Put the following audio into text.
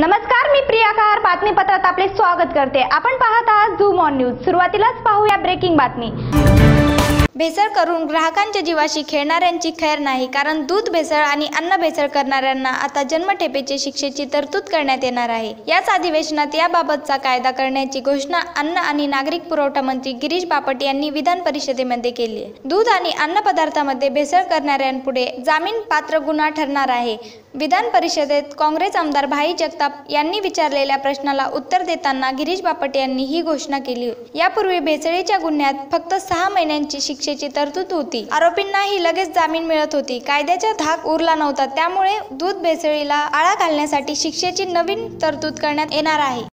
नमस्कार मी प्रिया कार बातमीपत्रात आपले स्वागत करते. आपण पाहत आहात झूम ऑन न्यूज. सुरुवातीलाच पाहूया ब्रेकिंग बातमी. भेसळ करून ग्राहकांच्या जीवाशी खेळणाऱ्यांची खैर नाही कारण दूध भेसळ आणि अन्न भेसळ करणाऱ्यांना आता जन्मठेपेची शिक्षेची तरतूद करण्यात येणार आहे. याच अधिवेशनात याबाबतचा कायदा करण्याची घोषणा अन्न आणि नागरिक पुरवठा मंत्री गिरीश बापट यांनी विधान परिषदेमध्ये केली आहे. दूध आणि अन्न पदार्थामध्ये भेसळ करणाऱ्यांपुढे जामीन पात्र गुन्हा ठरणार आहे. विधान परिषदेत काँग्रेस आमदार भाई जगताप यांनी विचारलेल्या प्रश्नाला उत्तर देताना गिरीश बापट यांनी ही घोषणा केली. यापूर्वी भेसळीच्या गुन्ह्यात फक्त सहा महिन्यांची शिक्षा शिक्षेची तरतूद होती. आरोपींनाही लगेच जामीन मिळत होती. कायद्याचा धाक उरला नव्हता. त्यामुळे दूध भेसळीला आळा घालण्यासाठी शिक्षेची नवीन तरतूद करण्यात येणार आहे.